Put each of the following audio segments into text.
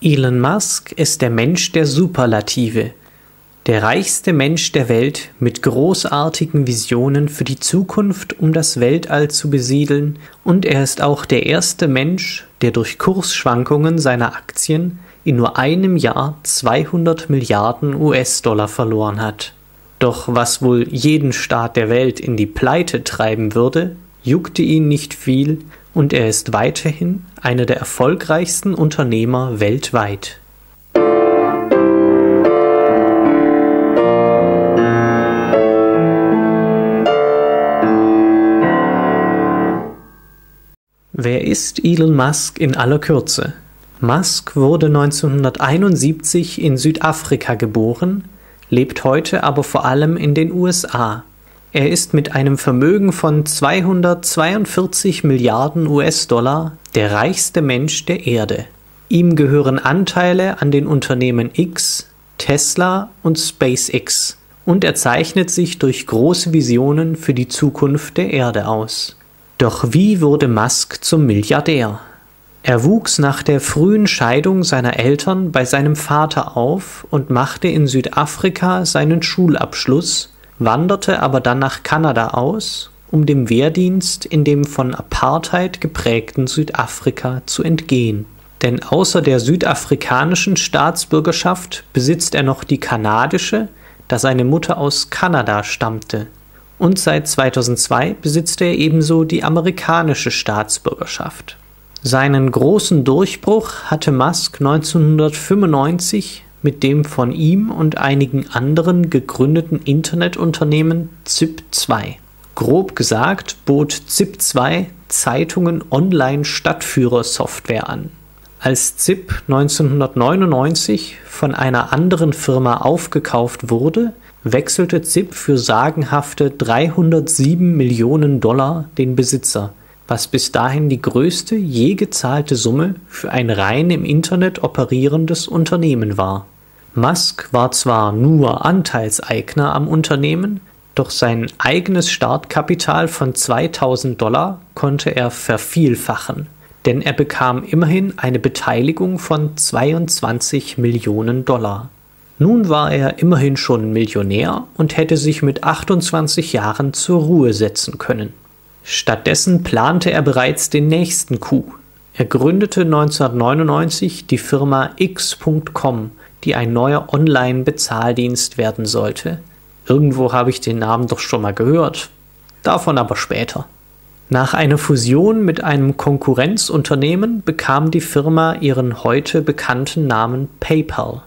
Elon Musk ist der Mensch der Superlative, der reichste Mensch der Welt mit großartigen Visionen für die Zukunft, um das Weltall zu besiedeln, und er ist auch der erste Mensch, der durch Kursschwankungen seiner Aktien in nur einem Jahr 200 Milliarden US-Dollar verloren hat. Doch was wohl jeden Staat der Welt in die Pleite treiben würde, juckte ihn nicht viel, und er ist weiterhin einer der erfolgreichsten Unternehmer weltweit. Wer ist Elon Musk in aller Kürze? Musk wurde 1971 in Südafrika geboren, lebt heute aber vor allem in den USA. Er ist mit einem Vermögen von 242 Milliarden US-Dollar der reichste Mensch der Erde. Ihm gehören Anteile an den Unternehmen X, Tesla und SpaceX und er zeichnet sich durch große Visionen für die Zukunft der Erde aus. Doch wie wurde Musk zum Milliardär? Er wuchs nach der frühen Scheidung seiner Eltern bei seinem Vater auf und machte in Südafrika seinen Schulabschluss wanderte aber dann nach Kanada aus, um dem Wehrdienst in dem von Apartheid geprägten Südafrika zu entgehen. Denn außer der südafrikanischen Staatsbürgerschaft besitzt er noch die kanadische, da seine Mutter aus Kanada stammte. Und seit 2002 besitzt er ebenso die amerikanische Staatsbürgerschaft. Seinen großen Durchbruch hatte Musk 1995 mit dem von ihm und einigen anderen gegründeten Internetunternehmen ZIP2. Grob gesagt bot ZIP2 Zeitungen Online-Stadtführer-Software an. Als ZIP 1999 von einer anderen Firma aufgekauft wurde, wechselte ZIP für sagenhafte 307 Millionen Dollar den Besitzer was bis dahin die größte je gezahlte Summe für ein rein im Internet operierendes Unternehmen war. Musk war zwar nur Anteilseigner am Unternehmen, doch sein eigenes Startkapital von 2000 Dollar konnte er vervielfachen, denn er bekam immerhin eine Beteiligung von 22 Millionen Dollar. Nun war er immerhin schon Millionär und hätte sich mit 28 Jahren zur Ruhe setzen können. Stattdessen plante er bereits den nächsten Coup. Er gründete 1999 die Firma X.com, die ein neuer Online-Bezahldienst werden sollte. Irgendwo habe ich den Namen doch schon mal gehört. Davon aber später. Nach einer Fusion mit einem Konkurrenzunternehmen bekam die Firma ihren heute bekannten Namen PayPal.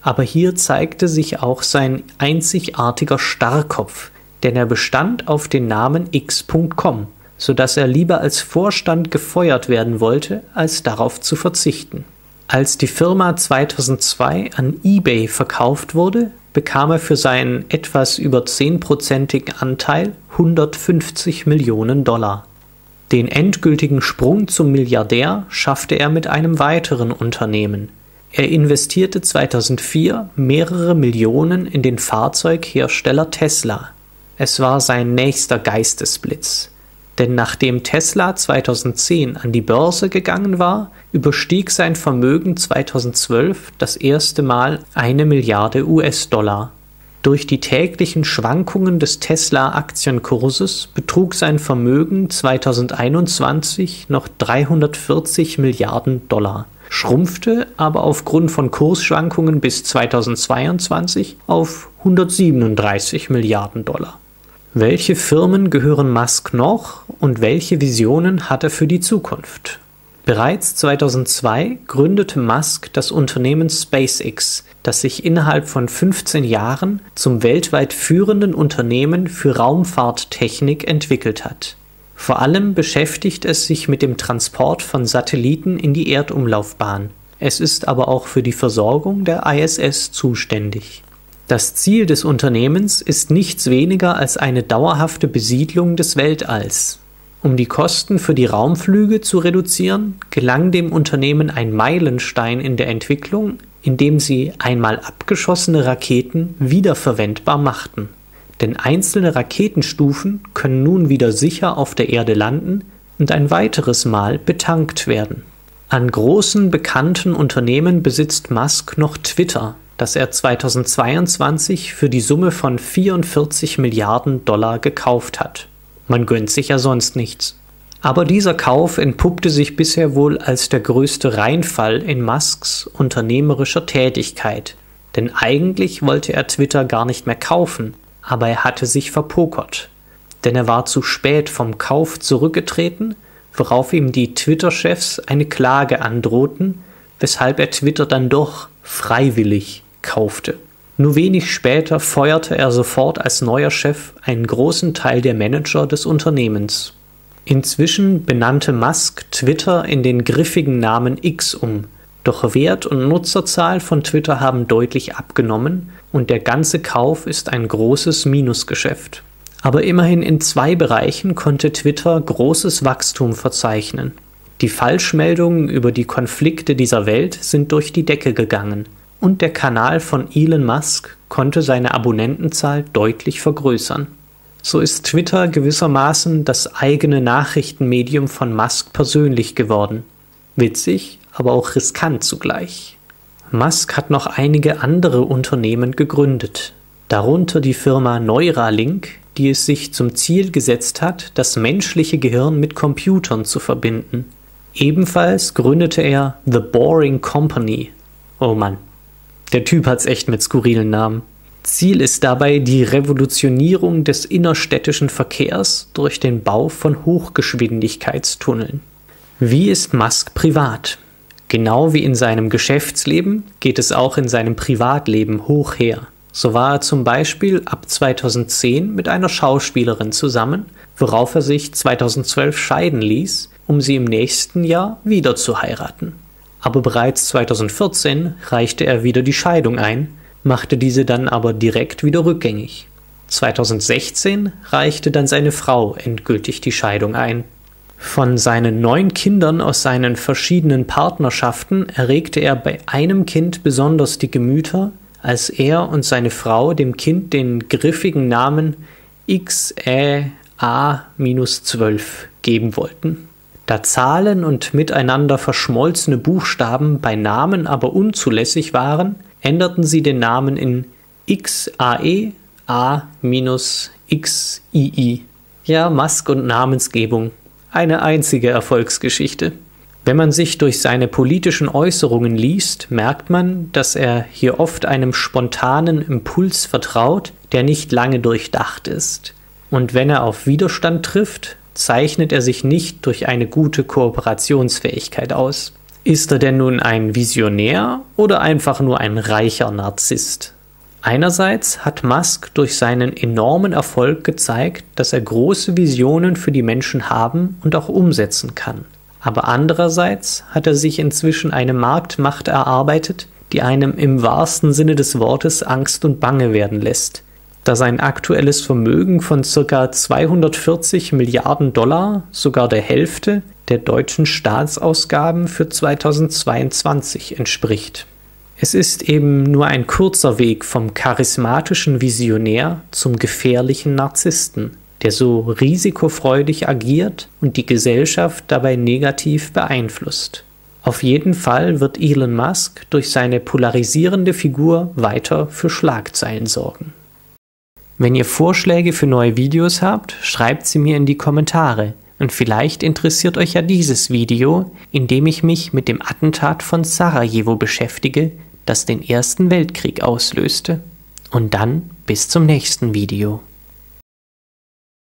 Aber hier zeigte sich auch sein einzigartiger Starrkopf, denn er bestand auf den Namen x.com, so dass er lieber als Vorstand gefeuert werden wollte, als darauf zu verzichten. Als die Firma 2002 an eBay verkauft wurde, bekam er für seinen etwas über 10%igen Anteil 150 Millionen Dollar. Den endgültigen Sprung zum Milliardär schaffte er mit einem weiteren Unternehmen. Er investierte 2004 mehrere Millionen in den Fahrzeughersteller Tesla. Es war sein nächster Geistesblitz. Denn nachdem Tesla 2010 an die Börse gegangen war, überstieg sein Vermögen 2012 das erste Mal eine Milliarde US-Dollar. Durch die täglichen Schwankungen des Tesla-Aktienkurses betrug sein Vermögen 2021 noch 340 Milliarden Dollar, schrumpfte aber aufgrund von Kursschwankungen bis 2022 auf 137 Milliarden Dollar. Welche Firmen gehören Musk noch und welche Visionen hat er für die Zukunft? Bereits 2002 gründete Musk das Unternehmen SpaceX, das sich innerhalb von 15 Jahren zum weltweit führenden Unternehmen für Raumfahrttechnik entwickelt hat. Vor allem beschäftigt es sich mit dem Transport von Satelliten in die Erdumlaufbahn. Es ist aber auch für die Versorgung der ISS zuständig. Das Ziel des Unternehmens ist nichts weniger als eine dauerhafte Besiedlung des Weltalls. Um die Kosten für die Raumflüge zu reduzieren, gelang dem Unternehmen ein Meilenstein in der Entwicklung, indem sie einmal abgeschossene Raketen wiederverwendbar machten. Denn einzelne Raketenstufen können nun wieder sicher auf der Erde landen und ein weiteres Mal betankt werden. An großen bekannten Unternehmen besitzt Musk noch Twitter, das er 2022 für die Summe von 44 Milliarden Dollar gekauft hat. Man gönnt sich ja sonst nichts. Aber dieser Kauf entpuppte sich bisher wohl als der größte Reinfall in Musks unternehmerischer Tätigkeit. Denn eigentlich wollte er Twitter gar nicht mehr kaufen, aber er hatte sich verpokert. Denn er war zu spät vom Kauf zurückgetreten, worauf ihm die Twitter-Chefs eine Klage androhten, weshalb er Twitter dann doch freiwillig kaufte. Nur wenig später feuerte er sofort als neuer Chef einen großen Teil der Manager des Unternehmens. Inzwischen benannte Musk Twitter in den griffigen Namen X um, doch Wert und Nutzerzahl von Twitter haben deutlich abgenommen und der ganze Kauf ist ein großes Minusgeschäft. Aber immerhin in zwei Bereichen konnte Twitter großes Wachstum verzeichnen. Die Falschmeldungen über die Konflikte dieser Welt sind durch die Decke gegangen und der Kanal von Elon Musk konnte seine Abonnentenzahl deutlich vergrößern. So ist Twitter gewissermaßen das eigene Nachrichtenmedium von Musk persönlich geworden. Witzig, aber auch riskant zugleich. Musk hat noch einige andere Unternehmen gegründet, darunter die Firma Neuralink, die es sich zum Ziel gesetzt hat, das menschliche Gehirn mit Computern zu verbinden. Ebenfalls gründete er The Boring Company. Oh Mann, der Typ hat's echt mit skurrilen Namen. Ziel ist dabei die Revolutionierung des innerstädtischen Verkehrs durch den Bau von Hochgeschwindigkeitstunneln. Wie ist Musk privat? Genau wie in seinem Geschäftsleben geht es auch in seinem Privatleben hoch her. So war er zum Beispiel ab 2010 mit einer Schauspielerin zusammen, worauf er sich 2012 scheiden ließ, um sie im nächsten Jahr wieder zu heiraten. Aber bereits 2014 reichte er wieder die Scheidung ein, machte diese dann aber direkt wieder rückgängig. 2016 reichte dann seine Frau endgültig die Scheidung ein. Von seinen neun Kindern aus seinen verschiedenen Partnerschaften erregte er bei einem Kind besonders die Gemüter, als er und seine Frau dem Kind den griffigen Namen XÄA-12 geben wollten. Da Zahlen und miteinander verschmolzene Buchstaben bei Namen aber unzulässig waren, änderten sie den Namen in XAE A-XII. Ja, Musk und Namensgebung. Eine einzige Erfolgsgeschichte. Wenn man sich durch seine politischen Äußerungen liest, merkt man, dass er hier oft einem spontanen Impuls vertraut, der nicht lange durchdacht ist. Und wenn er auf Widerstand trifft, zeichnet er sich nicht durch eine gute Kooperationsfähigkeit aus. Ist er denn nun ein Visionär oder einfach nur ein reicher Narzisst? Einerseits hat Musk durch seinen enormen Erfolg gezeigt, dass er große Visionen für die Menschen haben und auch umsetzen kann. Aber andererseits hat er sich inzwischen eine Marktmacht erarbeitet, die einem im wahrsten Sinne des Wortes Angst und Bange werden lässt, da sein aktuelles Vermögen von ca. 240 Milliarden Dollar, sogar der Hälfte der deutschen Staatsausgaben für 2022 entspricht. Es ist eben nur ein kurzer Weg vom charismatischen Visionär zum gefährlichen Narzissten, der so risikofreudig agiert und die Gesellschaft dabei negativ beeinflusst. Auf jeden Fall wird Elon Musk durch seine polarisierende Figur weiter für Schlagzeilen sorgen. Wenn ihr Vorschläge für neue Videos habt, schreibt sie mir in die Kommentare. Und vielleicht interessiert euch ja dieses Video, in dem ich mich mit dem Attentat von Sarajevo beschäftige, das den Ersten Weltkrieg auslöste. Und dann bis zum nächsten Video.